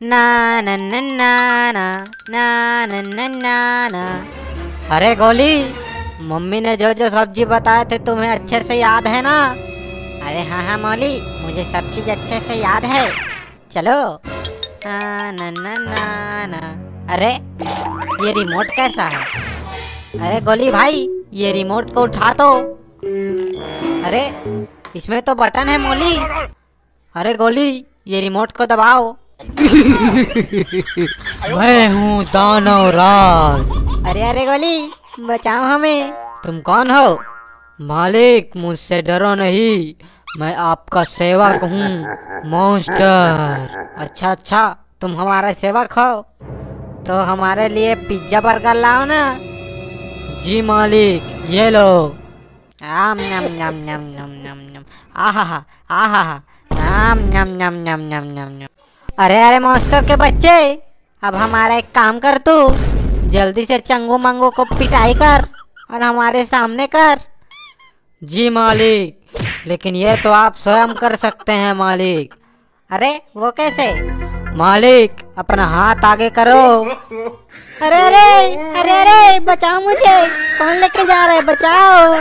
ना ना ना ना ना अरे गोली मम्मी ने जो जो सब्ज़ी बताए थे तुम्हें अच्छे से याद है ना अरे हाँ हाँ मौली मुझे सब चीज़ अच्छे से याद है चलो ना ना ना ना ना अरे ये रिमोट कैसा है अरे गोली भाई ये रिमोट को उठा तो अरे इसमें तो बटन है मोली अरे गोली ये रिमोट को दबाओ मैं हूँ दानव राज। अरे अरे गोली बचाओ हमें। तुम कौन हो? मालिक मुझसे डरो नहीं। मैं आपका सेवक हूँ मॉन्स्टर अच्छा अच्छा तुम हमारा सेवक हो। तो हमारे लिए पिज्जा बर्गर लाओ ना। जी मालिक ये लो। आम नम नम नम नम नम नम। आहा आहा नम नम नम नम नम नम नम। अरे अरे, मास्टर के बच्चे, अब हमारा एक काम कर तू। जल्दी से चंगू मंगू को पिटाई कर और हमारे सामने कर। जी, मालिक। लेकिन ये तो आप स्वयं कर सकते हैं, मालिक। अरे, वो कैसे? मालिक, अपना हाथ आगे करो। अरे अरे अरे अरे, बचाओ मुझे। कौन लेके जा रहा है? बचाओ।